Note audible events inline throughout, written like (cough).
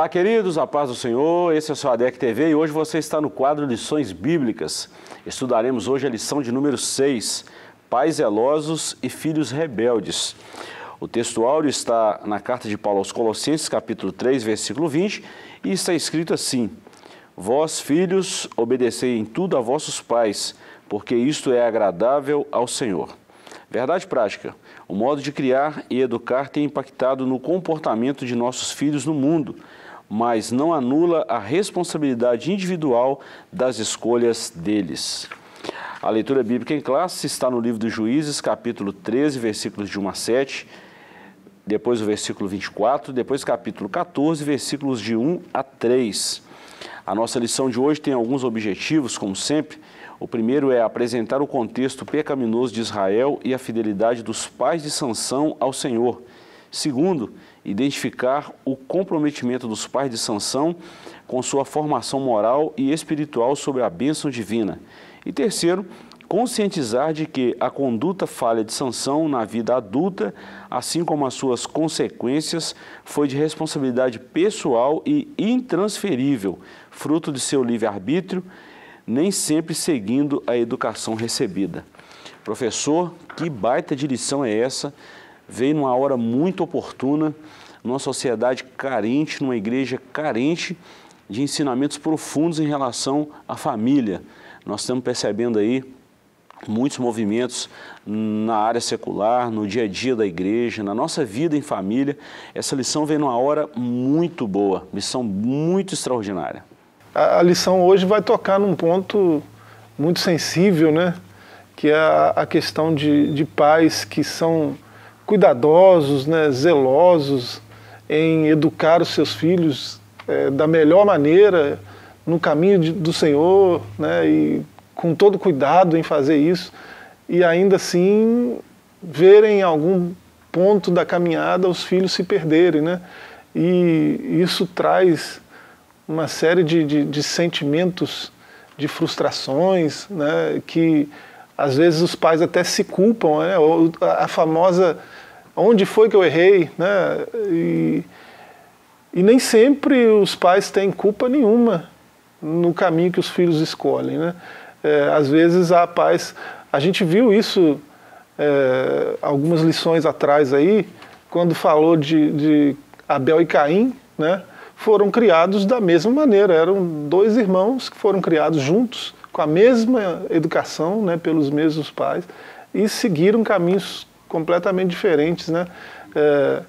Olá, queridos, a paz do Senhor. Esse é o seu ADEC TV e hoje você está no quadro Lições Bíblicas. Estudaremos hoje a lição de número 6, Pais zelosos e filhos rebeldes. O texto áureo está na carta de Paulo aos Colossenses, capítulo 3, versículo 20, e está escrito assim: Vós, filhos, obedecei em tudo a vossos pais, porque isto é agradável ao Senhor. Verdade prática. O modo de criar e educar tem impactado no comportamento de nossos filhos no mundo mas não anula a responsabilidade individual das escolhas deles. A leitura bíblica em classe está no livro dos Juízes, capítulo 13, versículos de 1 a 7, depois o versículo 24, depois capítulo 14, versículos de 1 a 3. A nossa lição de hoje tem alguns objetivos, como sempre. O primeiro é apresentar o contexto pecaminoso de Israel e a fidelidade dos pais de Sansão ao Senhor. Segundo, identificar o comprometimento dos pais de Sansão com sua formação moral e espiritual sobre a bênção divina. E terceiro, conscientizar de que a conduta falha de Sansão na vida adulta, assim como as suas consequências, foi de responsabilidade pessoal e intransferível, fruto de seu livre-arbítrio, nem sempre seguindo a educação recebida. Professor, que baita de lição é essa? Veio numa hora muito oportuna, numa sociedade carente, numa igreja carente de ensinamentos profundos em relação à família. Nós estamos percebendo aí muitos movimentos na área secular, no dia a dia da igreja, na nossa vida em família. Essa lição vem numa hora muito boa, lição muito extraordinária. A, lição hoje vai tocar num ponto muito sensível, né? Que é a, a questão de, de pais que são cuidadosos, né, zelosos em educar os seus filhos é, da melhor maneira, no caminho de, do Senhor, né, e com todo cuidado em fazer isso, e ainda assim verem em algum ponto da caminhada os filhos se perderem. Né? E isso traz uma série de, de, de sentimentos, de frustrações, né, que às vezes os pais até se culpam, né? a famosa onde foi que eu errei, né? E, e nem sempre os pais têm culpa nenhuma no caminho que os filhos escolhem, né? É, às vezes há pais, a gente viu isso é, algumas lições atrás aí, quando falou de, de Abel e Caim, né? Foram criados da mesma maneira, eram dois irmãos que foram criados juntos, com a mesma educação, né, pelos mesmos pais, e seguiram caminhos completamente diferentes, né? É,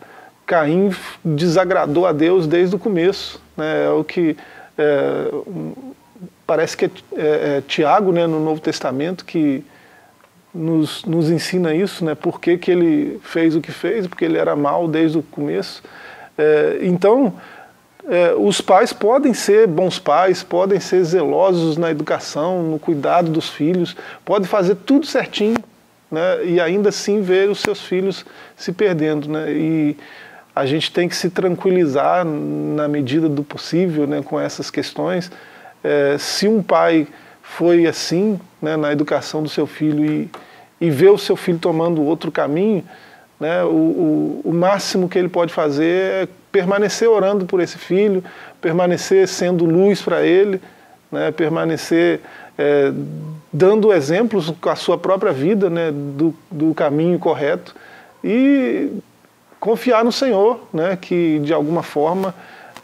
Caim desagradou a Deus desde o começo, né? É o que é, parece que é, é, é, Tiago, né, no Novo Testamento, que nos, nos ensina isso, né? Por que, que ele fez o que fez? Porque ele era mal desde o começo. É, então, é, os pais podem ser bons pais, podem ser zelosos na educação, no cuidado dos filhos, podem fazer tudo certinho, né, e ainda assim ver os seus filhos se perdendo. Né, e a gente tem que se tranquilizar na medida do possível né, com essas questões. É, se um pai foi assim né, na educação do seu filho e, e vê o seu filho tomando outro caminho, né, o, o, o máximo que ele pode fazer é permanecer orando por esse filho, permanecer sendo luz para ele, né, permanecer é, dando exemplos com a sua própria vida né, do, do caminho correto e confiar no Senhor, né, que de alguma forma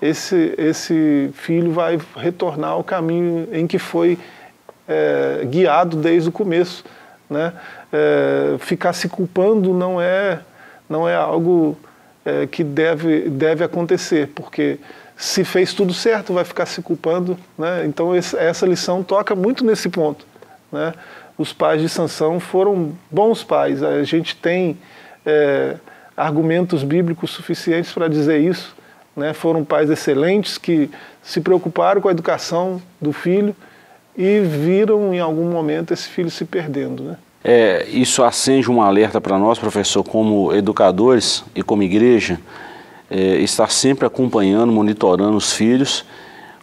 esse, esse filho vai retornar ao caminho em que foi é, guiado desde o começo. Né? É, ficar se culpando não é, não é algo é, que deve, deve acontecer, porque se fez tudo certo, vai ficar se culpando. Né? Então essa lição toca muito nesse ponto. Né? Os pais de Sansão foram bons pais. A gente tem é, argumentos bíblicos suficientes para dizer isso. Né? Foram pais excelentes que se preocuparam com a educação do filho e viram em algum momento esse filho se perdendo. Né? É, isso acende um alerta para nós, professor, como educadores e como igreja, é, estar sempre acompanhando, monitorando os filhos,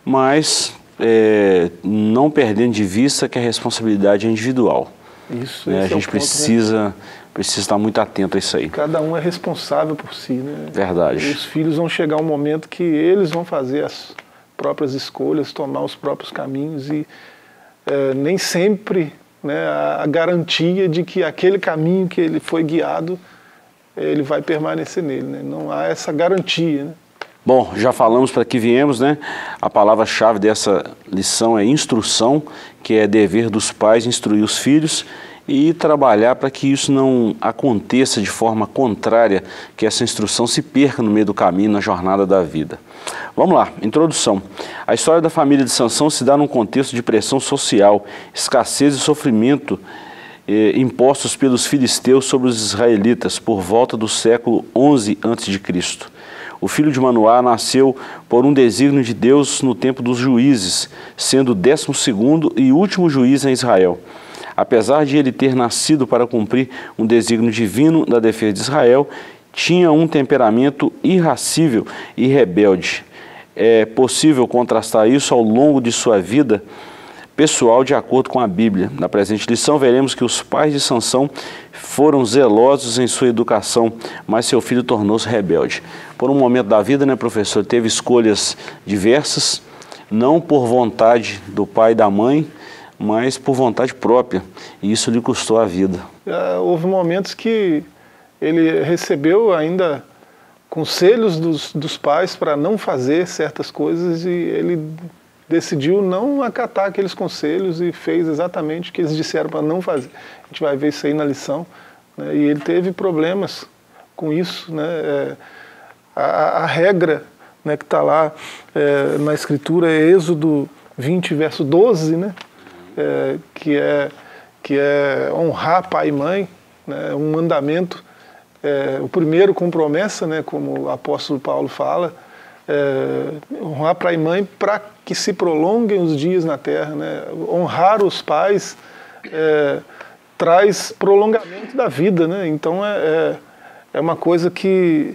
mas é, não perdendo de vista que a responsabilidade é individual. Isso, né? A é gente ponto, né? precisa, precisa estar muito atento a isso aí. Cada um é responsável por si, né? Verdade. E os filhos vão chegar um momento que eles vão fazer as próprias escolhas, tomar os próprios caminhos e é, nem sempre né, a garantia de que aquele caminho que ele foi guiado ele vai permanecer nele. Né? Não há essa garantia. Né? Bom, já falamos para que viemos, né? A palavra-chave dessa lição é instrução, que é dever dos pais instruir os filhos e trabalhar para que isso não aconteça de forma contrária, que essa instrução se perca no meio do caminho, na jornada da vida. Vamos lá, introdução. A história da família de Sansão se dá num contexto de pressão social, escassez e sofrimento impostos pelos filisteus sobre os israelitas por volta do século 11 a.C. O filho de Manoá nasceu por um desígnio de Deus no tempo dos juízes, sendo o décimo segundo e último juiz em Israel. Apesar de ele ter nascido para cumprir um desígnio divino da defesa de Israel, tinha um temperamento irracível e rebelde. É possível contrastar isso ao longo de sua vida pessoal de acordo com a Bíblia. Na presente lição veremos que os pais de Sansão foram zelosos em sua educação, mas seu filho tornou-se rebelde. Por um momento da vida, né, professor, teve escolhas diversas, não por vontade do pai e da mãe, mas por vontade própria, e isso lhe custou a vida. É, houve momentos que ele recebeu ainda conselhos dos, dos pais para não fazer certas coisas e ele decidiu não acatar aqueles conselhos e fez exatamente o que eles disseram para não fazer. A gente vai ver isso aí na lição. Né? E ele teve problemas com isso. Né? É, a, a, regra né, que está lá é, na Escritura é Êxodo 20, verso 12, né? É, que, é, que é honrar pai e mãe, né? um mandamento. É, o primeiro com promessa, né, como o apóstolo Paulo fala, é, honrar pai e mãe para que se prolonguem os dias na terra. Né? Honrar os pais é, traz prolongamento da vida. Né? Então é, é, é, uma coisa que,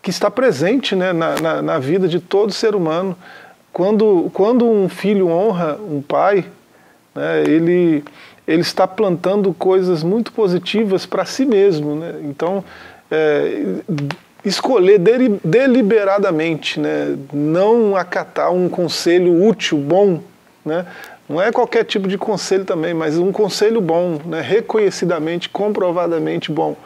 que está presente né, na, na, na, vida de todo ser humano. Quando, quando um filho honra um pai, né, ele, ele está plantando coisas muito positivas para si mesmo. Né? Então, é, escolher deliberadamente, né? não acatar um conselho útil, bom, né? não é qualquer tipo de conselho também, mas um conselho bom, né? reconhecidamente, comprovadamente bom.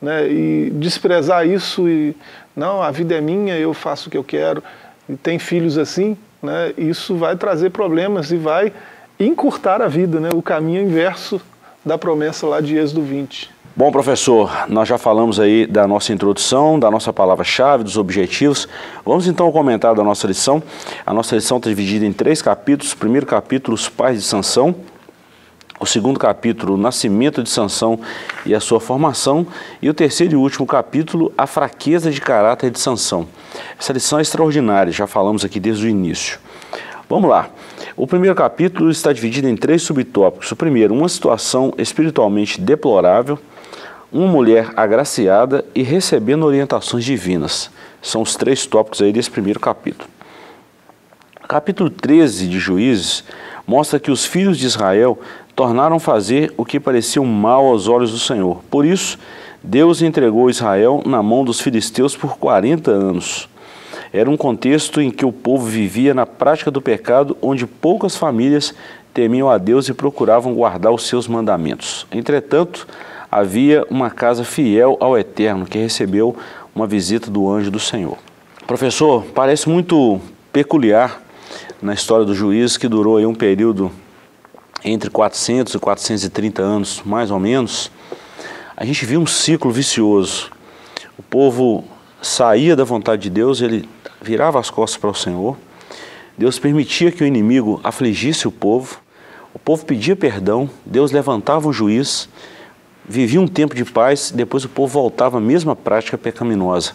Né? E desprezar isso e, não, a vida é minha, eu faço o que eu quero, e tem filhos assim, né? isso vai trazer problemas e vai encurtar a vida, né? o caminho inverso da promessa lá de Êxodo 20. Bom, professor, nós já falamos aí da nossa introdução, da nossa palavra-chave, dos objetivos. Vamos então ao comentário da nossa lição. A nossa lição está dividida em três capítulos. O primeiro capítulo, os pais de Sansão. O segundo capítulo, o nascimento de Sansão e a sua formação. E o terceiro e último capítulo, a fraqueza de caráter de Sansão. Essa lição é extraordinária, já falamos aqui desde o início. Vamos lá. O primeiro capítulo está dividido em três subtópicos. O primeiro, uma situação espiritualmente deplorável uma mulher agraciada e recebendo orientações divinas. São os três tópicos aí desse primeiro capítulo. Capítulo 13 de Juízes mostra que os filhos de Israel tornaram fazer o que parecia um mal aos olhos do Senhor. Por isso, Deus entregou Israel na mão dos filisteus por 40 anos. Era um contexto em que o povo vivia na prática do pecado, onde poucas famílias temiam a Deus e procuravam guardar os seus mandamentos. Entretanto, havia uma casa fiel ao Eterno que recebeu uma visita do anjo do Senhor. Professor, parece muito peculiar na história do juiz que durou aí um período entre 400 e 430 anos, mais ou menos. A gente viu um ciclo vicioso. O povo saía da vontade de Deus, ele virava as costas para o Senhor. Deus permitia que o inimigo afligisse o povo. O povo pedia perdão, Deus levantava um juiz vivia um tempo de paz, depois o povo voltava à mesma prática pecaminosa.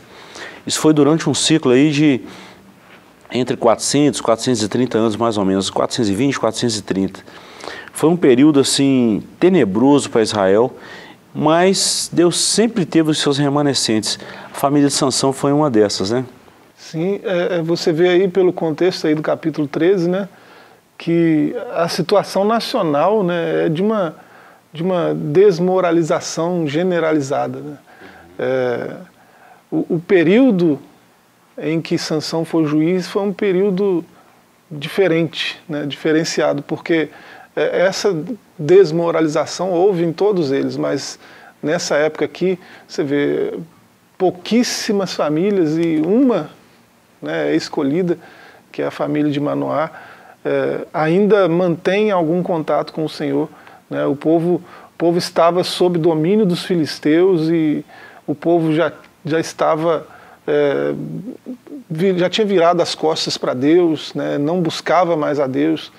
Isso foi durante um ciclo aí de entre 400 e 430 anos mais ou menos, 420 e 430. Foi um período assim tenebroso para Israel, mas Deus sempre teve os seus remanescentes. A família de Sansão foi uma dessas, né? Sim, é, é você vê aí pelo contexto aí do capítulo 13, né, que a situação nacional, né, é de uma de uma desmoralização generalizada. Né? É, o, o, período em que Sansão foi juiz foi um período diferente, né? diferenciado, porque é, essa desmoralização houve em todos eles, mas nessa época aqui você vê pouquíssimas famílias e uma né, escolhida, que é a família de Manoá, é, ainda mantém algum contato com o Senhor. Né? O, povo, o povo estava sob domínio dos filisteus e o povo já, já estava. É, já tinha virado as costas para Deus, né? não buscava mais a Deus.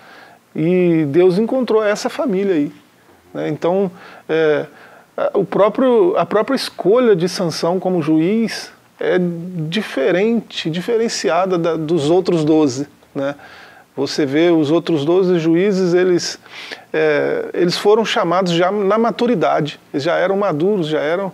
E Deus encontrou essa família aí. Né? Então, é, o próprio, a própria escolha de Sansão como juiz é diferente, diferenciada da, dos outros doze. Né? Você vê os outros 12 juízes, eles, é, eles foram chamados já na maturidade, eles já eram maduros, já eram,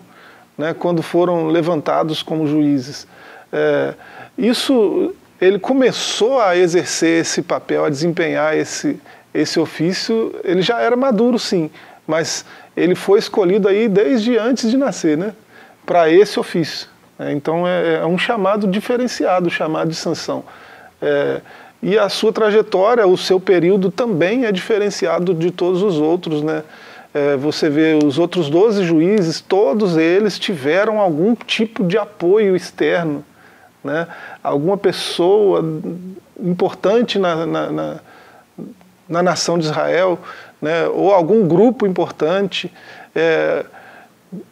né, quando foram levantados como juízes. É, isso, ele começou a exercer esse papel, a desempenhar esse, esse ofício, ele já era maduro sim, mas ele foi escolhido aí desde antes de nascer, né, para esse ofício. É, então é, é, um chamado diferenciado, chamado de sanção. E a sua trajetória, o seu período também é diferenciado de todos os outros, né? É, você vê os outros 12 juízes, todos eles tiveram algum tipo de apoio externo, né? Alguma pessoa importante na, na, na, na nação de Israel, né? Ou algum grupo importante, é,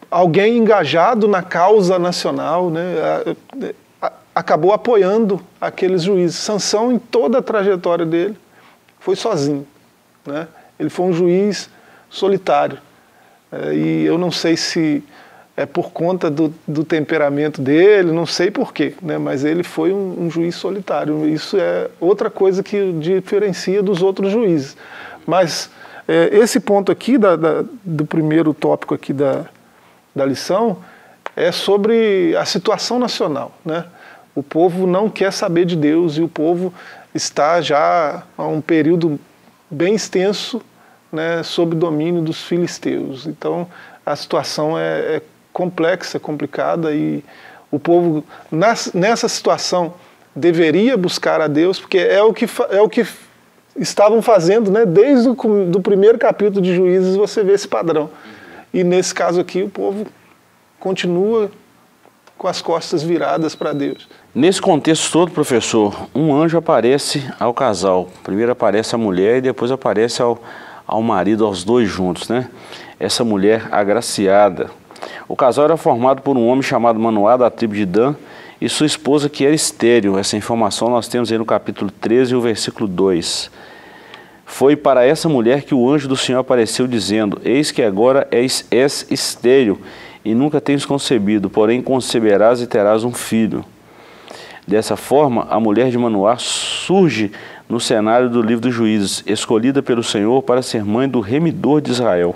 alguém engajado na causa nacional, né? Acabou apoiando aqueles juízes. Sansão, em toda a trajetória dele, foi sozinho. Né? Ele foi um juiz solitário. É, e eu não sei se é por conta do, do temperamento dele, não sei porquê, né? mas ele foi um, um, juiz solitário. Isso é outra coisa que diferencia dos outros juízes. Mas é, esse ponto aqui, da, da, do primeiro tópico aqui da, da lição, é sobre a situação nacional. Né? O povo não quer saber de Deus e o povo está já há um período bem extenso né, sob domínio dos filisteus. Então a situação é, é complexa, complicada e o povo nessa situação deveria buscar a Deus porque é o que é o que estavam fazendo, né? Desde o do primeiro capítulo de Juízes você vê esse padrão. E nesse caso aqui o povo continua com as costas viradas para Deus. Nesse contexto todo, professor, um anjo aparece ao casal. Primeiro aparece a mulher e depois aparece ao, ao marido, aos dois juntos, né? Essa mulher agraciada. O casal era formado por um homem chamado Manoá, da tribo de Dan, e sua esposa que era estéreo. Essa informação nós temos aí no capítulo 13, o versículo 2. Foi para essa mulher que o anjo do Senhor apareceu, dizendo: Eis que agora és, és estéreo e nunca tens concebido, porém conceberás e terás um filho. Dessa forma, a mulher de Manoá surge no cenário do livro dos juízes, escolhida pelo Senhor para ser mãe do remidor de Israel.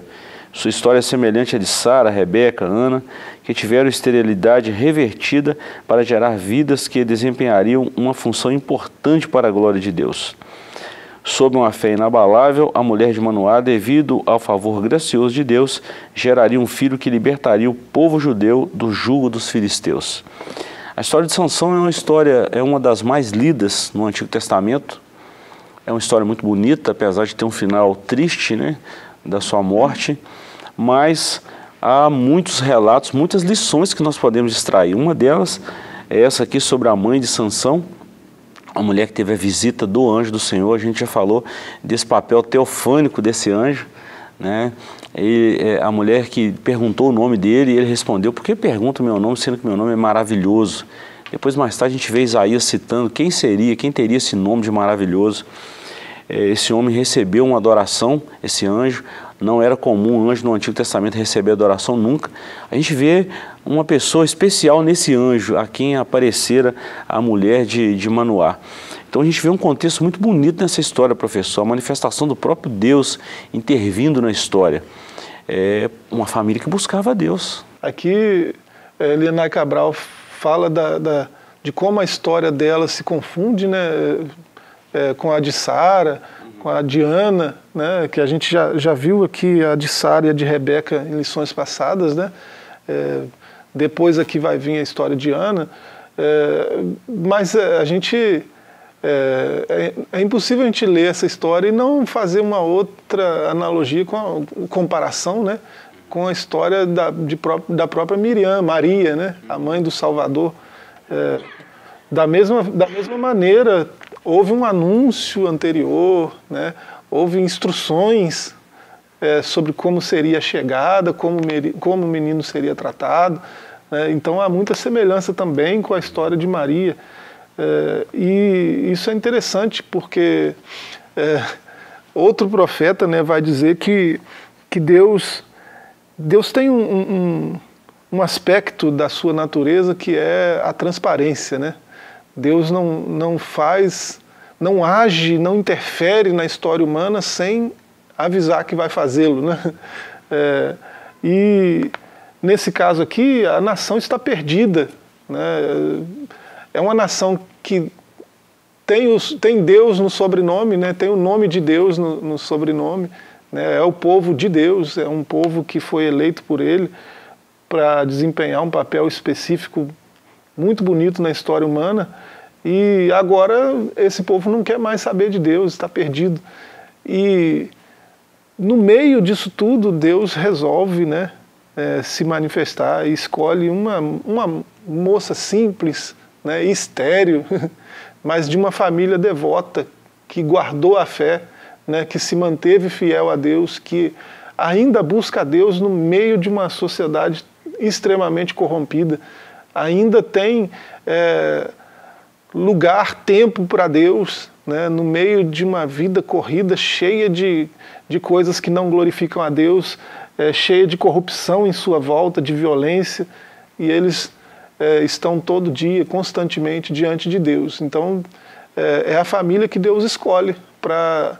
Sua história é semelhante à de Sara, Rebeca, Ana, que tiveram esterilidade revertida para gerar vidas que desempenhariam uma função importante para a glória de Deus. Sob uma fé inabalável, a mulher de Manoá, devido ao favor gracioso de Deus, geraria um filho que libertaria o povo judeu do jugo dos filisteus. A história de Sansão é uma história, é uma das mais lidas no Antigo Testamento. É uma história muito bonita, apesar de ter um final triste, né, da sua morte, mas há muitos relatos, muitas lições que nós podemos extrair. Uma delas é essa aqui sobre a mãe de Sansão, a mulher que teve a visita do anjo do Senhor, a gente já falou desse papel teofânico desse anjo, né? É, a mulher que perguntou o nome dele, ele respondeu: Por que pergunta o meu nome, sendo que meu nome é maravilhoso? Depois, mais tarde, a gente vê Isaías citando quem seria, quem teria esse nome de maravilhoso. É, esse homem recebeu uma adoração, esse anjo. Não era comum um anjo no Antigo Testamento receber adoração nunca. A gente vê uma pessoa especial nesse anjo, a quem aparecera a mulher de, de Manoá. Então a gente vê um contexto muito bonito nessa história, professor, a manifestação do próprio Deus intervindo na história. É uma família que buscava a Deus. Aqui, é, Cabral fala da, da, de como a história dela se confunde né, é, com a de Sara, com a Diana, né, que a gente já, já viu aqui a de Sara e a de Rebeca em lições passadas, né? É, depois aqui vai vir a história de Ana, mas a gente é, é, é, impossível a gente ler essa história e não fazer uma outra analogia com a comparação, né, com a história da, de, da própria Miriam, Maria, né, a mãe do Salvador. É, da mesma, da mesma maneira, houve um anúncio anterior, né, houve instruções é, sobre como seria a chegada, como, como o menino seria tratado. Né, então há muita semelhança também com a história de Maria. É, e isso é interessante porque é, outro profeta né, vai dizer que, que Deus, Deus tem um, um, um, aspecto da sua natureza que é a transparência. Né? Deus não, não faz, não age, não interfere na história humana sem avisar que vai fazê-lo. Né? É, e nesse caso aqui, a nação está perdida. Né? É uma nação que tem, os, tem Deus no sobrenome, né? tem o nome de Deus no, no sobrenome, né? é o povo de Deus, é um povo que foi eleito por Ele para desempenhar um papel específico muito bonito na história humana. E agora esse povo não quer mais saber de Deus, está perdido. E no meio disso tudo, Deus resolve né, é, se manifestar e escolhe uma, uma moça simples, né, estéreo, (laughs) mas de uma família devota que guardou a fé, né, que se manteve fiel a Deus, que ainda busca a Deus no meio de uma sociedade extremamente corrompida, ainda tem é, lugar, tempo para Deus, né, no meio de uma vida corrida cheia de, de coisas que não glorificam a Deus, é, cheia de corrupção em sua volta, de violência, e eles é, estão todo dia, constantemente diante de Deus. Então, é, é a família que Deus escolhe para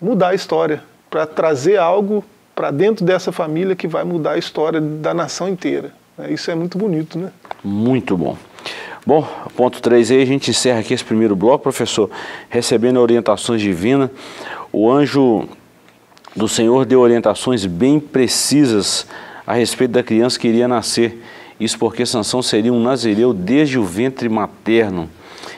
mudar a história, para trazer algo para dentro dessa família que vai mudar a história da nação inteira. É, isso é muito bonito, né? Muito bom. Bom, ponto 3 aí, a gente encerra aqui esse primeiro bloco, professor, recebendo orientações divinas. O anjo do Senhor deu orientações bem precisas a respeito da criança que iria nascer. Isso porque Sansão seria um nazireu desde o ventre materno.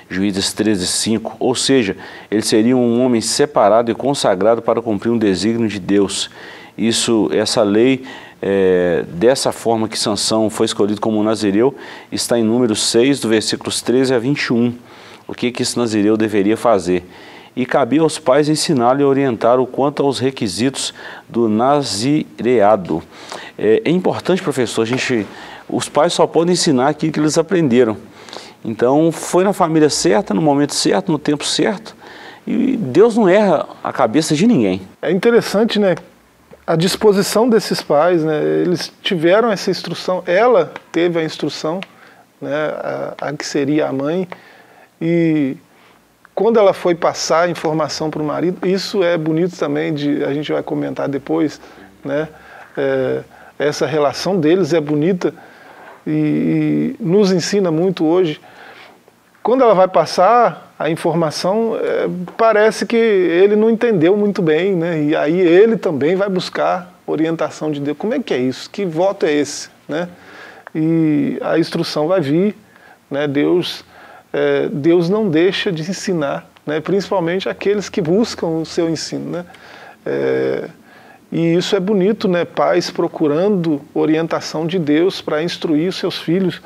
Juízes 13, 5. Ou seja, ele seria um homem separado e consagrado para cumprir um desígnio de Deus. Isso, essa lei, é, dessa forma que Sansão foi escolhido como nazireu, está em número 6, do versículos 13 a 21. O que, que esse nazireu deveria fazer? E cabia aos pais ensiná-lo e orientar o quanto aos requisitos do nazireado. É, é importante, professor, a gente os pais só podem ensinar aquilo que eles aprenderam. Então, foi na família certa, no momento certo, no tempo certo. E Deus não erra a cabeça de ninguém. É interessante, né? A disposição desses pais, né? Eles tiveram essa instrução. Ela teve a instrução, né? A, a que seria a mãe. E quando ela foi passar a informação para o marido, isso é bonito também, de, a gente vai comentar depois, né? É, essa relação deles é bonita e, e nos ensina muito hoje. Quando ela vai passar a informação, é, parece que ele não entendeu muito bem, né? E aí ele também vai buscar orientação de Deus. Como é que é isso? Que voto é esse, né? E a instrução vai vir, né? Deus, é, Deus não deixa de ensinar, né? Principalmente aqueles que buscam o seu ensino, né? É, e isso é bonito, né? Pais procurando orientação de Deus para instruir seus filhos.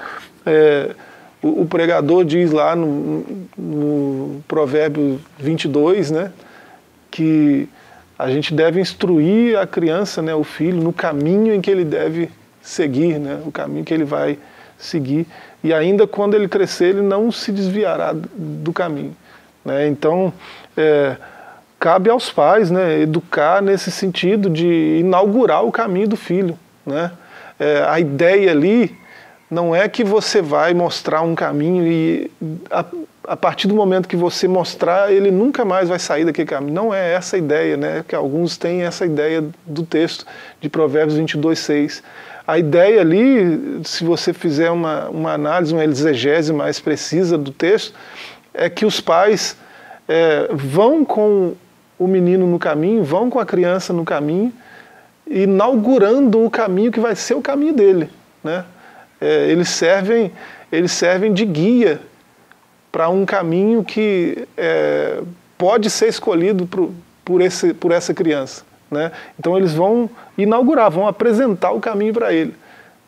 É, o, o, pregador diz lá no, no Provérbio 22, né? Que a gente deve instruir a criança, né, o filho, no caminho em que ele deve seguir, né, o caminho que ele vai seguir. E ainda quando ele crescer, ele não se desviará do caminho. Né? Então, é, cabe aos pais né, educar nesse sentido de inaugurar o caminho do filho. Né? É, a ideia ali não é que você vai mostrar um caminho e a, a, partir do momento que você mostrar, ele nunca mais vai sair daquele caminho. Não é essa a ideia, né? que alguns têm essa ideia do texto de Provérbios 22, 6. A ideia ali, se você fizer uma, uma análise, uma exegese mais precisa do texto, é que os pais é, vão com o menino no caminho, vão com a criança no caminho, inaugurando o caminho que vai ser o caminho dele. Né? É, eles, servem, eles servem de guia para um caminho que é, pode ser escolhido por, por, esse, por essa criança. Né? Então eles vão inaugurar, vão apresentar o caminho para ele.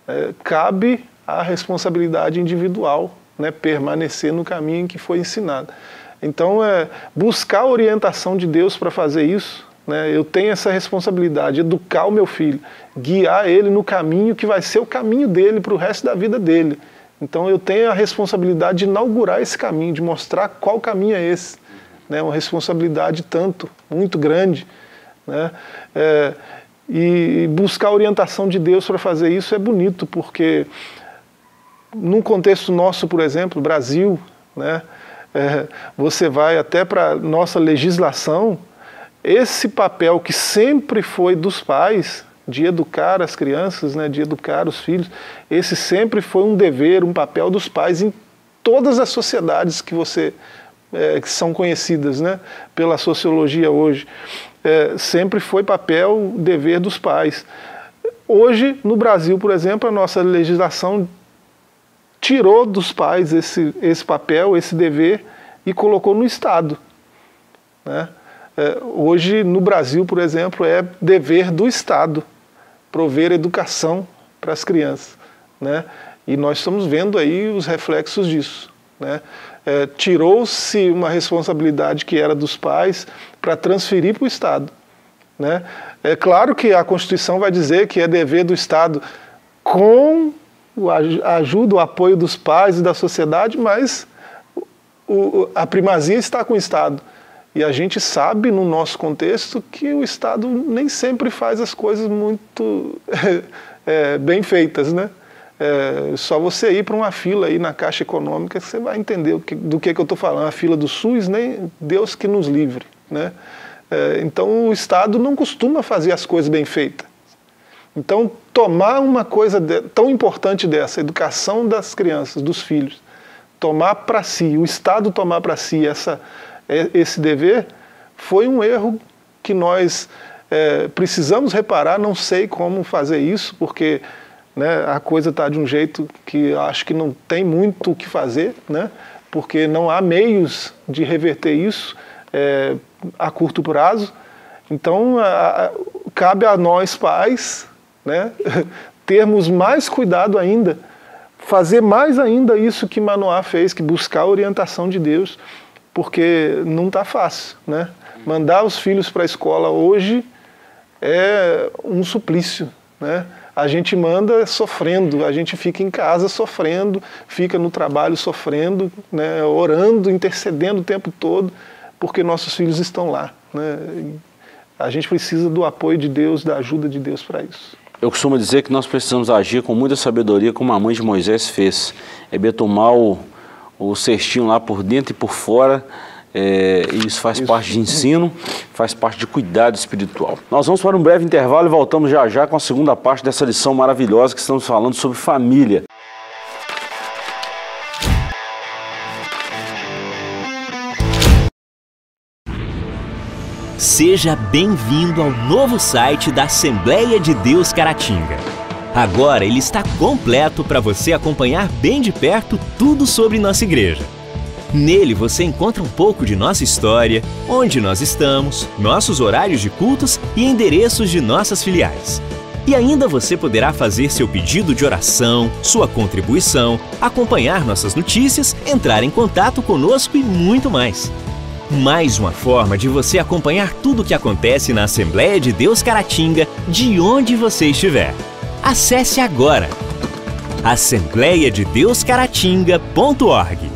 É, cabe a responsabilidade individual, né, permanecer no caminho que foi ensinado. Então, é, buscar a orientação de Deus para fazer isso, né, eu tenho essa responsabilidade, educar o meu filho, guiar ele no caminho que vai ser o caminho dele para o resto da vida dele. Então, eu tenho a responsabilidade de inaugurar esse caminho, de mostrar qual caminho é esse. Né, uma responsabilidade tanto, muito grande. Né, é, e buscar a orientação de Deus para fazer isso é bonito, porque num contexto nosso, por exemplo, Brasil, né, é, você vai até para nossa legislação, esse papel que sempre foi dos pais de educar as crianças, né, de educar os filhos, esse sempre foi um dever, um papel dos pais em todas as sociedades que você é, que são conhecidas, né, pela sociologia hoje, é, sempre foi papel, dever dos pais. Hoje, no Brasil, por exemplo, a nossa legislação tirou dos pais esse, esse papel, esse dever e colocou no Estado. Né? É, hoje, no Brasil, por exemplo, é dever do Estado prover educação para as crianças. Né? E nós estamos vendo aí os reflexos disso. Né? É, Tirou-se uma responsabilidade que era dos pais para transferir para o Estado. Né? É claro que a Constituição vai dizer que é dever do Estado com a ajuda, o apoio dos pais e da sociedade, mas o, a primazia está com o Estado. E a gente sabe, no nosso contexto, que o Estado nem sempre faz as coisas muito (laughs) é, bem feitas, né? É, só você ir para uma fila aí na Caixa Econômica você vai entender que, do que, que eu estou falando. A fila do SUS, nem Deus que nos livre, né? É, então o Estado não costuma fazer as coisas bem feitas. Então, tomar uma coisa de, tão importante dessa, educação das crianças, dos filhos, tomar para si, o Estado tomar para si essa, é, esse dever, foi um erro que nós é, precisamos reparar. Não sei como fazer isso, porque né, a coisa está de um jeito que acho que não tem muito o que fazer, né, porque não há meios de reverter isso é, a curto prazo. Então, a, a, cabe a nós, pais, né? (laughs) termos mais cuidado ainda, fazer mais ainda isso que Manoá fez, que buscar a orientação de Deus, porque não está fácil. Né? Mandar os filhos para a escola hoje é um suplício. Né? A gente manda sofrendo, a gente fica em casa sofrendo, fica no trabalho sofrendo, né? orando, intercedendo o tempo todo, porque nossos filhos estão lá. Né? A gente precisa do apoio de Deus, da ajuda de Deus para isso. Eu costumo dizer que nós precisamos agir com muita sabedoria, como a mãe de Moisés fez. É betumar o, o cestinho lá por dentro e por fora. É, isso faz isso. parte de ensino, faz parte de cuidado espiritual. Nós vamos para um breve intervalo e voltamos já já com a segunda parte dessa lição maravilhosa que estamos falando sobre família. Seja bem-vindo ao novo site da Assembleia de Deus Caratinga. Agora ele está completo para você acompanhar bem de perto tudo sobre nossa igreja. Nele você encontra um pouco de nossa história, onde nós estamos, nossos horários de cultos e endereços de nossas filiais. E ainda você poderá fazer seu pedido de oração, sua contribuição, acompanhar nossas notícias, entrar em contato conosco e muito mais. Mais uma forma de você acompanhar tudo o que acontece na Assembleia de Deus Caratinga, de onde você estiver. Acesse agora assembleiadedeuscaratinga.org.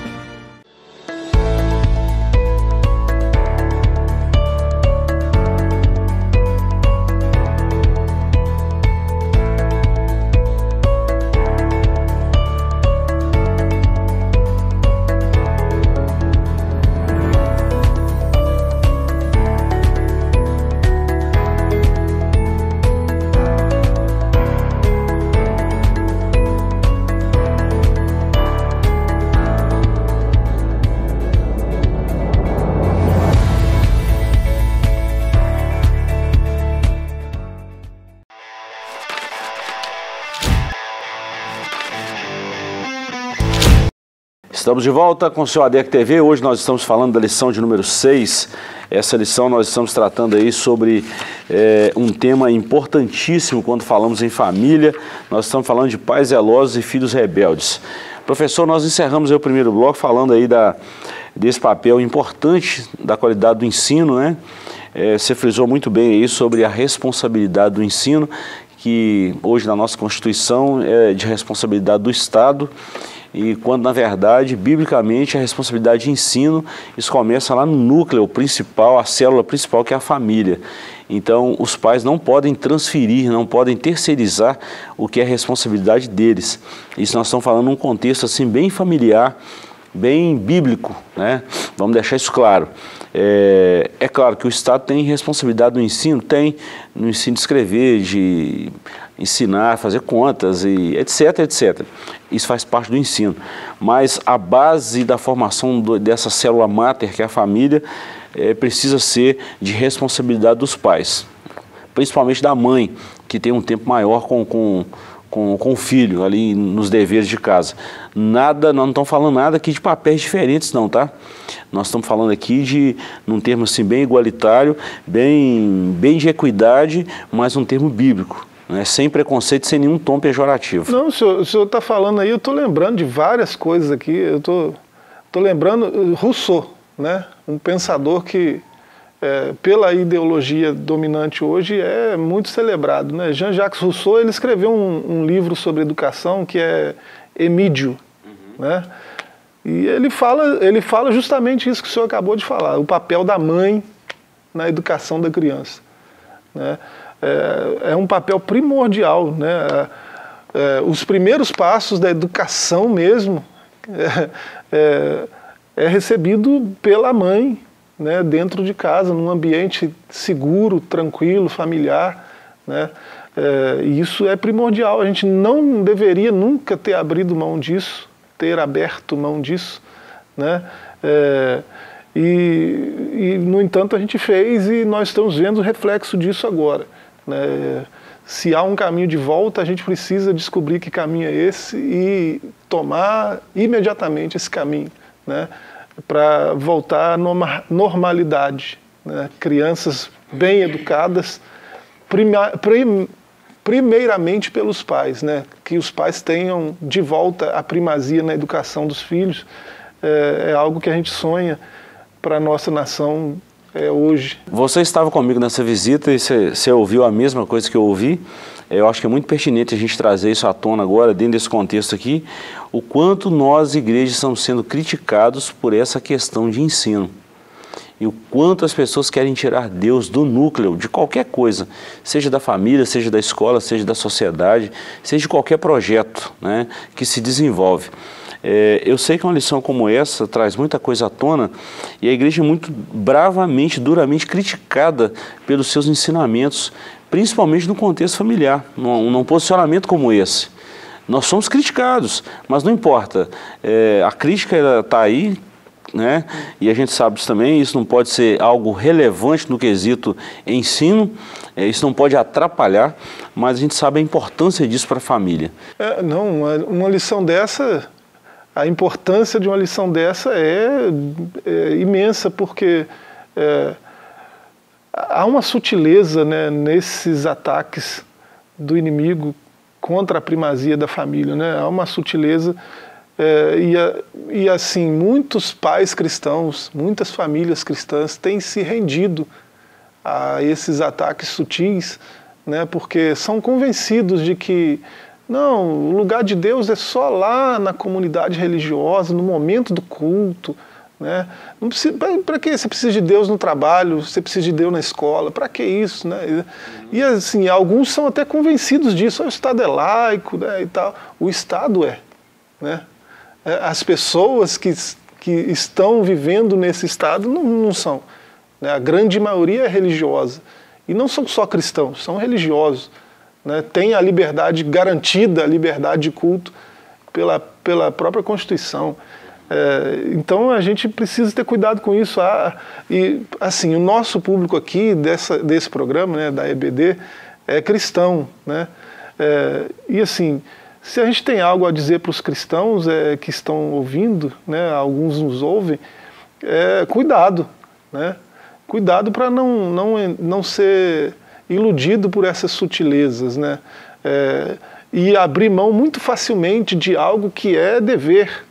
Estamos de volta com o seu ADEC TV. Hoje nós estamos falando da lição de número 6. Essa lição nós estamos tratando aí sobre é, um tema importantíssimo quando falamos em família. Nós estamos falando de pais zelosos e filhos rebeldes. Professor, nós encerramos o primeiro bloco falando aí da, desse papel importante da qualidade do ensino, né? É, você frisou muito bem aí sobre a responsabilidade do ensino, que hoje na nossa Constituição é de responsabilidade do Estado e quando na verdade, biblicamente, a responsabilidade de ensino, isso começa lá no núcleo principal, a célula principal que é a família. Então, os pais não podem transferir, não podem terceirizar o que é responsabilidade deles. Isso nós estamos falando num contexto assim bem familiar, bem bíblico, né? Vamos deixar isso claro. É, é, claro que o Estado tem responsabilidade no ensino, tem no ensino de escrever, de ensinar, fazer contas e etc, etc. Isso faz parte do ensino. Mas a base da formação do, dessa célula máter, que é a família, é, precisa ser de responsabilidade dos pais, principalmente da mãe, que tem um tempo maior com, com com, com o filho ali nos deveres de casa. Nada, nós não estamos falando nada aqui de papéis diferentes não, tá? Nós estamos falando aqui de, num termo assim bem igualitário, bem, bem de equidade, mas um termo bíblico. Né? Sem preconceito, sem nenhum tom pejorativo. Não, o senhor está falando aí, eu estou lembrando de várias coisas aqui. Eu estou tô, tô lembrando Rousseau, né? um pensador que é, pela ideologia dominante hoje, é muito celebrado. Né? Jean-Jacques Rousseau ele escreveu um, um, livro sobre educação que é Emídio. Uhum. Né? E ele fala, ele fala justamente isso que o senhor acabou de falar, o papel da mãe na educação da criança. Né? É, é um papel primordial. Né? É, é os primeiros passos da educação mesmo (laughs) é, é, é recebido pela mãe né, dentro de casa, num ambiente seguro, tranquilo, familiar. Né? É, isso é primordial. A gente não deveria nunca ter abrido mão disso, ter aberto mão disso. Né? É, e, e, no entanto, a gente fez e nós estamos vendo o reflexo disso agora. Né? Se há um caminho de volta, a gente precisa descobrir que caminho é esse e tomar imediatamente esse caminho. Né? Para voltar à normalidade. Né? Crianças bem educadas, prim, primeiramente pelos pais, né? que os pais tenham de volta a primazia na educação dos filhos, é, é algo que a gente sonha para a nossa nação é, hoje. Você estava comigo nessa visita e você ouviu a mesma coisa que eu ouvi. Eu acho que é muito pertinente a gente trazer isso à tona agora, dentro desse contexto aqui, o quanto nós, igrejas, estamos sendo criticados por essa questão de ensino. E o quanto as pessoas querem tirar Deus do núcleo de qualquer coisa, seja da família, seja da escola, seja da sociedade, seja de qualquer projeto né, que se desenvolve. É, eu sei que uma lição como essa traz muita coisa à tona e a igreja é muito bravamente, duramente criticada pelos seus ensinamentos, principalmente no contexto familiar, num, num posicionamento como esse. Nós somos criticados, mas não importa. É, a crítica está aí, né? E a gente sabe isso também, isso não pode ser algo relevante no quesito ensino, é, isso não pode atrapalhar, mas a gente sabe a importância disso para a família. É, não, uma, lição dessa, a importância de uma lição dessa é, é imensa, porque é, há uma sutileza né, nesses ataques do inimigo contra a primazia da família, né? Há uma sutileza é, e, e assim muitos pais cristãos, muitas famílias cristãs têm se rendido a esses ataques sutis, né? Porque são convencidos de que não, o lugar de Deus é só lá na comunidade religiosa, no momento do culto. Né? Para que você precisa de Deus no trabalho, você precisa de Deus na escola, para que isso? Né? E, assim, alguns são até convencidos disso, o Estado é laico né, e tal. O Estado é. Né? É, as pessoas que, que estão vivendo nesse Estado não, não são. Né? A grande maioria é religiosa. E não são só cristãos, são religiosos. Né? Tem a liberdade garantida, a liberdade de culto pela, pela própria Constituição. É, então a gente precisa ter cuidado com isso. Ah, e assim, o nosso público aqui dessa, desse programa, né, da EBD, é cristão, né? É, e assim, se a gente tem algo a dizer para os cristãos é, que estão ouvindo, né, alguns nos ouvem, é, cuidado, né? Cuidado para não, não, não ser iludido por essas sutilezas, né? É, e abrir mão muito facilmente de algo que é dever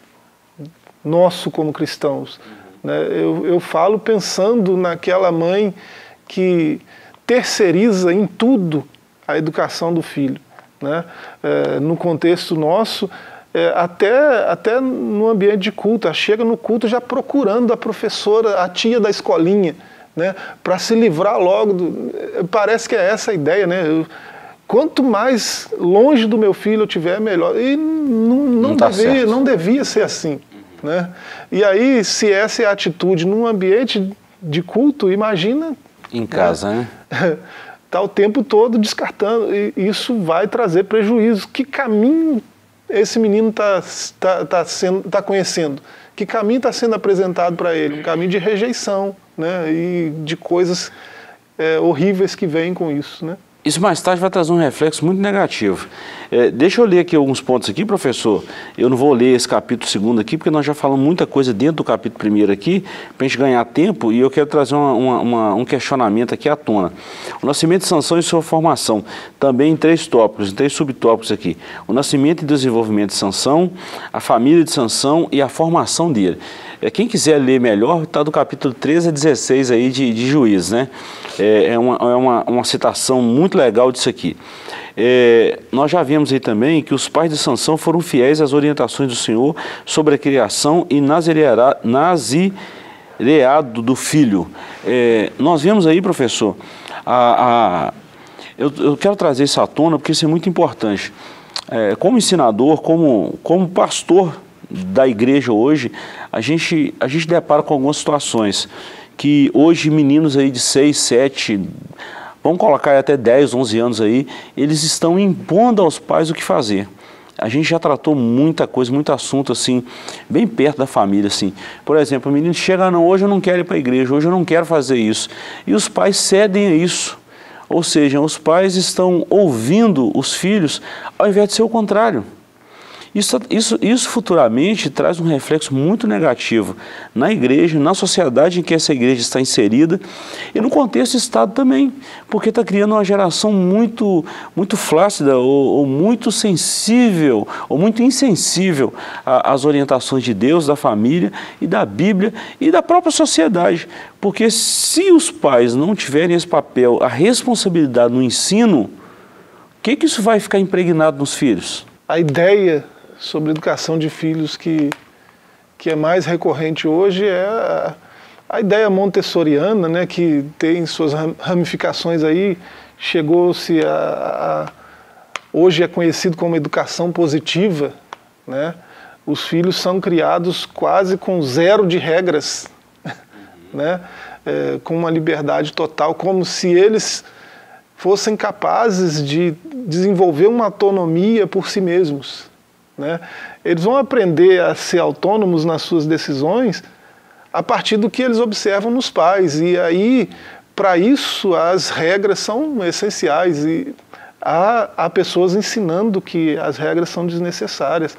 nosso como cristãos. Né? Eu, eu falo pensando naquela mãe que terceiriza em tudo a educação do filho. Né? É, no contexto nosso, é, até, até no ambiente de culto, chega no culto já procurando a professora, a tia da escolinha, né? para se livrar logo. Do, parece que é essa a ideia. Né? Eu, quanto mais longe do meu filho eu tiver, melhor. E não, não, não, tá devia, não devia ser assim. Né? E aí, se essa é a atitude num ambiente de culto, imagina. Em casa, né? né? (laughs) Está o tempo todo descartando. E isso vai trazer prejuízo. Que caminho esse menino está tá, tá tá conhecendo? Que caminho está sendo apresentado para ele? Um caminho de rejeição né? e de coisas é, horríveis que vêm com isso. Né? Isso mais tarde vai trazer um reflexo muito negativo. É, deixa eu ler aqui alguns pontos aqui, professor. Eu não vou ler esse capítulo segundo aqui, porque nós já falamos muita coisa dentro do capítulo primeiro aqui, para a gente ganhar tempo, e eu quero trazer uma, uma, uma, um questionamento aqui à tona. O nascimento de Sansão e sua formação, também em três tópicos, em três subtópicos aqui. O nascimento e desenvolvimento de Sansão, a família de Sansão e a formação dele. É, quem quiser ler melhor, está do capítulo 13 a 16 aí de, de Juiz, né? É, é, uma, é uma, uma citação muito legal disso aqui. É, nós já vimos aí também que os pais de Sansão foram fiéis às orientações do Senhor sobre a criação e nazireado do filho. É, nós vemos aí, professor, a, a eu, eu, quero trazer isso à tona porque isso é muito importante. É, como ensinador, como, como pastor da igreja hoje, a gente, a gente depara com algumas situações que hoje meninos aí de 6, 7, vamos colocar até 10, 11 anos aí, eles estão impondo aos pais o que fazer. A gente já tratou muita coisa, muito assunto assim, bem perto da família, assim. Por exemplo, o menino chega, não, hoje eu não quero ir para a igreja, hoje eu não quero fazer isso. E os pais cedem a isso. Ou seja, os pais estão ouvindo os filhos ao invés de ser o contrário. Isso, isso, isso futuramente traz um reflexo muito negativo na igreja, na sociedade em que essa igreja está inserida e no contexto do Estado também, porque está criando uma geração muito, muito flácida ou, ou muito sensível ou muito insensível às orientações de Deus, da família e da Bíblia e da própria sociedade. Porque se os pais não tiverem esse papel, a responsabilidade no ensino, o que, que isso vai ficar impregnado nos filhos? A ideia sobre educação de filhos que, que é mais recorrente hoje é a, a ideia montessoriana, né, que tem suas ramificações aí, chegou-se a, a, Hoje é conhecido como educação positiva, né? Os filhos são criados quase com zero de regras, (laughs) né? É, com uma liberdade total, como se eles fossem capazes de desenvolver uma autonomia por si mesmos. Né? Eles vão aprender a ser autônomos nas suas decisões a partir do que eles observam nos pais. E aí, para isso, as regras são essenciais. E há, há pessoas ensinando que as regras são desnecessárias.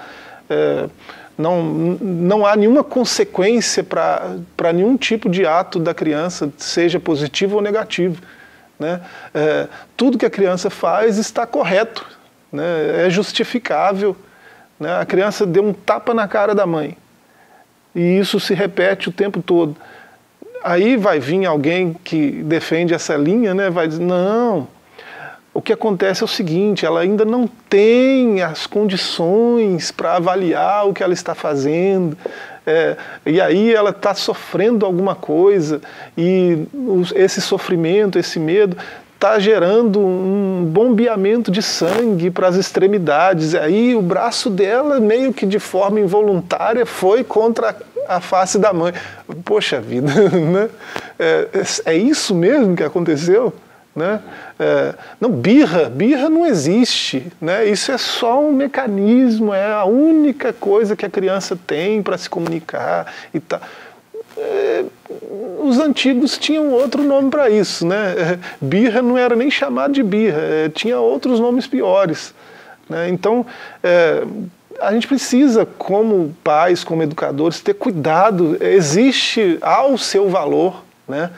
É, não, não há nenhuma consequência para nenhum tipo de ato da criança, seja positivo ou negativo. Né? É, tudo que a criança faz está correto, né? é justificável. Né? A criança deu um tapa na cara da mãe. E isso se repete o tempo todo. Aí vai vir alguém que defende essa linha, né? vai dizer, não, o que acontece é o seguinte, ela ainda não tem as condições para avaliar o que ela está fazendo, é, e aí ela está sofrendo alguma coisa, e esse sofrimento, esse medo, está gerando um bombeamento de sangue para as extremidades. Aí o braço dela, meio que de forma involuntária, foi contra a face da mãe. Poxa vida, (laughs) né? É, é isso mesmo que aconteceu? Né? É, não, birra, birra não existe. Né? Isso é só um mecanismo, é a única coisa que a criança tem para se comunicar e tal. Tá é, os antigos tinham outro nome para isso, né? Birra não era nem chamado de birra, é, tinha outros nomes piores. Né? Então, é, a gente precisa, como pais, como educadores, ter cuidado. Existe ao seu valor, né?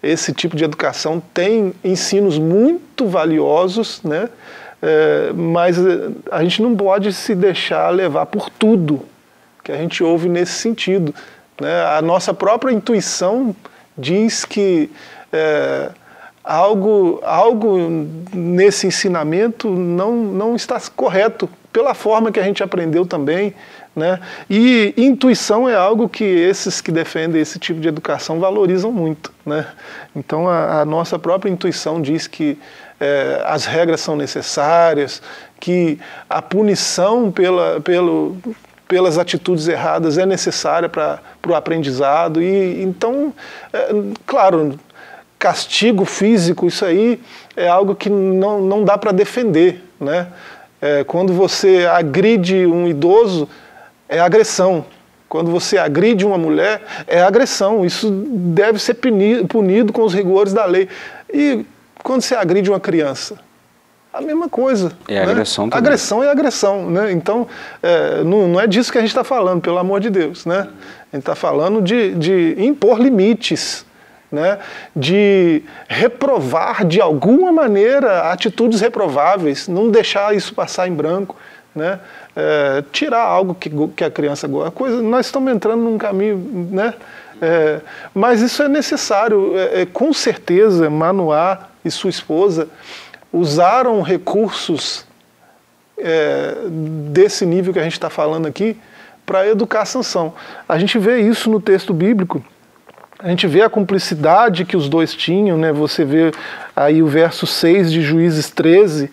Esse tipo de educação tem ensinos muito valiosos, né? É, mas a gente não pode se deixar levar por tudo que a gente ouve nesse sentido. Né? A nossa própria intuição diz que é, algo, algo nesse ensinamento não, não está correto, pela forma que a gente aprendeu também. Né? E intuição é algo que esses que defendem esse tipo de educação valorizam muito. Né? Então a, a nossa própria intuição diz que é, as regras são necessárias, que a punição pela, pelo, pelas atitudes erradas é necessária para o aprendizado. E então, é, claro, castigo físico, isso aí é algo que não, não dá para defender. Né? É, quando você agride um idoso, é agressão. Quando você agride uma mulher, é agressão. Isso deve ser punido, punido com os rigores da lei. E quando você agride uma criança, a mesma coisa. É né? agressão também. Agressão é agressão, né? Então, é, não, não, é disso que a gente está falando, pelo amor de Deus, né? A gente está falando de, de impor limites, né? De reprovar de alguma maneira atitudes reprováveis, não deixar isso passar em branco, né? É, tirar algo que, que a criança gosta. Coisa, nós estamos entrando num caminho, né? É, mas isso é necessário, é, é com certeza, Manoá e sua esposa usaram recursos é, desse nível que a gente está falando aqui para educar a sanção. A gente vê isso no texto bíblico. A gente vê a cumplicidade que os dois tinham, né? Você vê aí o verso 6 de Juízes 13,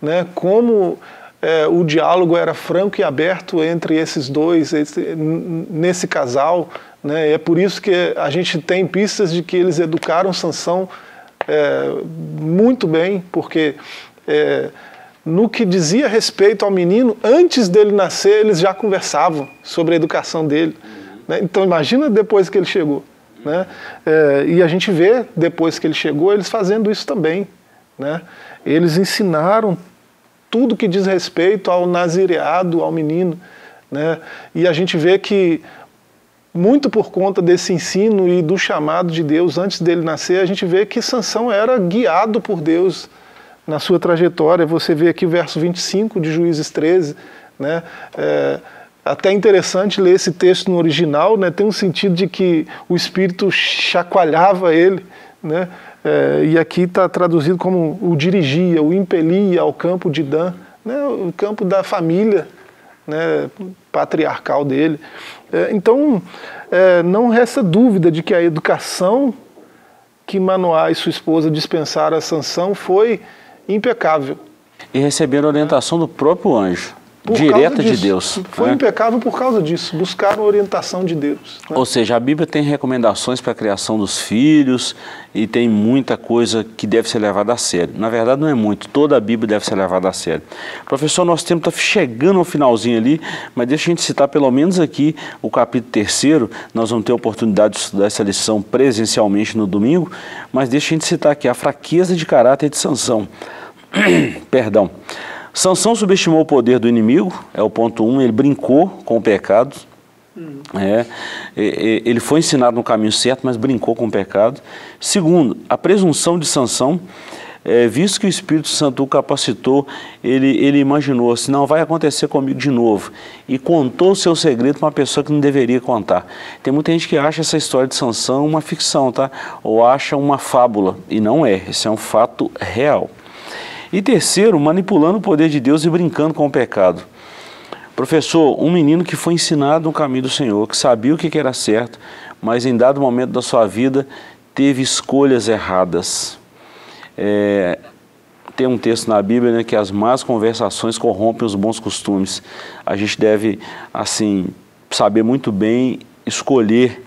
né? Como é, o diálogo era franco e aberto entre esses dois, esse, nesse casal, né? É por isso que a gente tem pistas de que eles educaram Sansão é, muito bem, porque é, no que dizia respeito ao menino, antes dele nascer, eles já conversavam sobre a educação dele. Né? Então imagina depois que ele chegou. Né? É, e a gente vê, depois que ele chegou, eles fazendo isso também. Né? Eles ensinaram tudo que diz respeito ao nazireado, ao menino. Né? E a gente vê que muito por conta desse ensino e do chamado de Deus antes dele nascer, a gente vê que Sansão era guiado por Deus na sua trajetória. Você vê aqui o verso 25 de Juízes 13, né? É, até interessante ler esse texto no original, né? tem um sentido de que o Espírito chacoalhava ele, né? É, e aqui está traduzido como o dirigia, o impelia ao campo de Dan, né? o campo da família né? patriarcal dele. É, então, é, não resta dúvida de que a educação que Manoá e sua esposa dispensaram a sanção foi impecável. E receberam orientação do próprio anjo direta de Deus. Foi né? impecável por causa disso, buscaram a orientação de Deus. Né? Ou seja, a Bíblia tem recomendações para a criação dos filhos e tem muita coisa que deve ser levada a sério. Na verdade, não é muito, toda a Bíblia deve ser levada a sério. Professor, nosso tempo está chegando ao finalzinho ali, mas deixa a gente citar pelo menos aqui o capítulo terceiro. Nós vamos ter a oportunidade de estudar essa lição presencialmente no domingo, mas deixa a gente citar aqui a fraqueza de caráter de Sansão. (coughs) Perdão. Sansão subestimou o poder do inimigo, é o ponto um, ele brincou com o pecado. Hum. É, ele foi ensinado no caminho certo, mas brincou com o pecado. Segundo, a presunção de Sansão, é, visto que o Espírito Santo o capacitou, ele, ele imaginou assim, não vai acontecer comigo de novo. E contou o seu segredo para uma pessoa que não deveria contar. Tem muita gente que acha essa história de Sansão uma ficção, tá? Ou acha uma fábula, e não é, esse é um fato real. E terceiro, manipulando o poder de Deus e brincando com o pecado. Professor, um menino que foi ensinado no caminho do Senhor, que sabia o que era certo, mas em dado momento da sua vida teve escolhas erradas. É, tem um texto na Bíblia né, que as más conversações corrompem os bons costumes. A gente deve, assim, saber muito bem escolher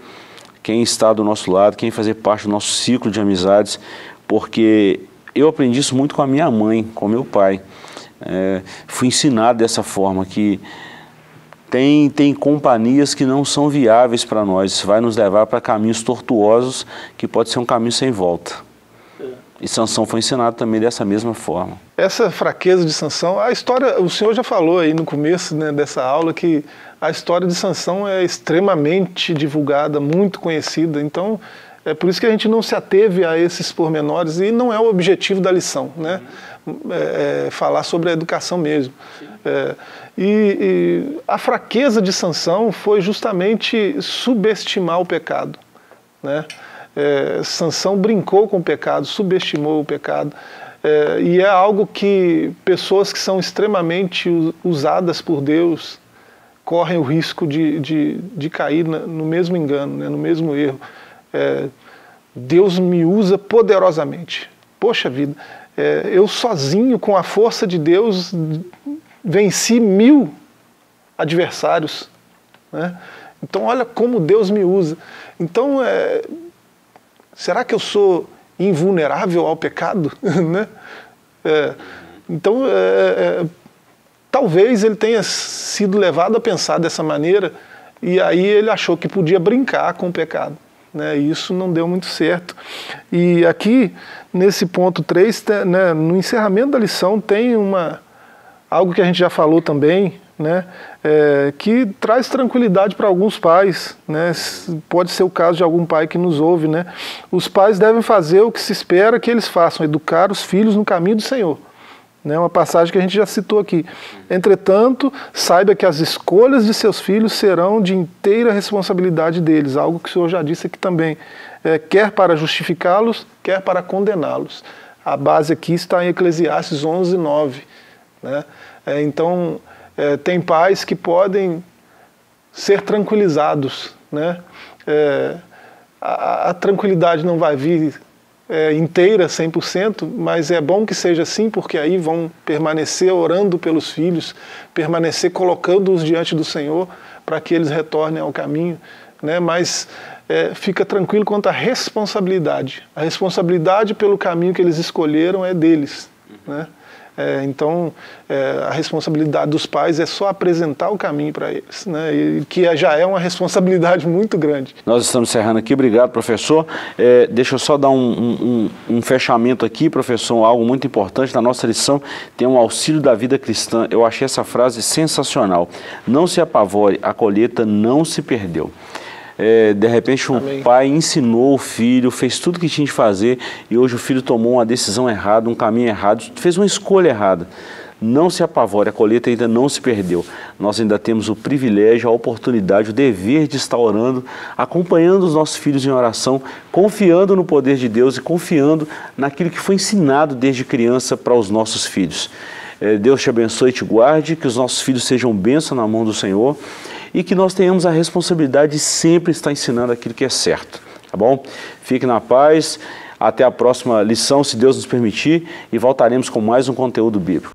quem está do nosso lado, quem fazer parte do nosso ciclo de amizades, porque eu aprendi isso muito com a minha mãe, com meu pai. É, fui ensinado dessa forma que tem, tem companhias que não são viáveis para nós, isso vai nos levar para caminhos tortuosos que pode ser um caminho sem volta. E Sansão foi ensinado também dessa mesma forma. Essa fraqueza de Sansão, a história, o senhor já falou aí no começo né, dessa aula que a história de Sansão é extremamente divulgada, muito conhecida. Então, é por isso que a gente não se ateve a esses pormenores e não é o objetivo da lição, né? É, é falar sobre a educação mesmo. É, e, e a fraqueza de Sansão foi justamente subestimar o pecado, né? É, Sansão brincou com o pecado, subestimou o pecado. É, e é algo que pessoas que são extremamente usadas por Deus correm o risco de, de, de cair no mesmo engano, né, no mesmo erro. É, Deus me usa poderosamente. Poxa vida, é, eu sozinho, com a força de Deus, venci mil adversários. Né? Então, olha como Deus me usa. Então, é, será que eu sou invulnerável ao pecado? (laughs) né? É, então, é, é, talvez ele tenha sido levado a pensar dessa maneira e aí ele achou que podia brincar com o pecado. Né? E isso não deu muito certo. E aqui, nesse ponto 3, né, no encerramento da lição, tem uma, algo que a gente já falou também, né, é, que traz tranquilidade para alguns pais. Né, pode ser o caso de algum pai que nos ouve. Né, os pais devem fazer o que se espera que eles façam, educar os filhos no caminho do Senhor. Né, uma passagem que a gente já citou aqui. Entretanto, saiba que as escolhas de seus filhos serão de inteira responsabilidade deles, algo que o Senhor já disse aqui também, é, quer para justificá-los, quer para condená-los. A base aqui está em Eclesiastes 11, 9. Né? É, então, é, tem pais que podem ser tranquilizados. Né? É, a, a, tranquilidade não vai vir é, inteira, 100%, mas é bom que seja assim, porque aí vão permanecer orando pelos filhos, permanecer colocando-os diante do Senhor para que eles retornem ao caminho. Né? Mas é, fica tranquilo quanto à responsabilidade. A responsabilidade pelo caminho que eles escolheram é deles. Né? É, então, é, a responsabilidade dos pais é só apresentar o caminho para eles, né? E que já é uma responsabilidade muito grande. Nós estamos encerrando aqui, obrigado, professor. É, deixa eu só dar um, um, um, fechamento aqui, professor, algo muito importante na nossa lição, tem um auxílio da vida cristã. Eu achei essa frase sensacional. Não se apavore, a colheita não se perdeu. É, de repente um Amém. pai ensinou o filho, fez tudo que tinha de fazer e hoje o filho tomou uma decisão errada, um caminho errado, fez uma escolha errada. Não se apavore, a colheita ainda não se perdeu. Nós ainda temos o privilégio, a oportunidade, o dever de estar orando, acompanhando os nossos filhos em oração, confiando no poder de Deus e confiando naquilo que foi ensinado desde criança para os nossos filhos. É, Deus te abençoe e te guarde, que os nossos filhos sejam bênção na mão do Senhor e que nós tenhamos a responsabilidade de sempre estar ensinando aquilo que é certo, tá bom? Fique na paz, até a próxima lição, se Deus nos permitir, e voltaremos com mais um conteúdo bíblico.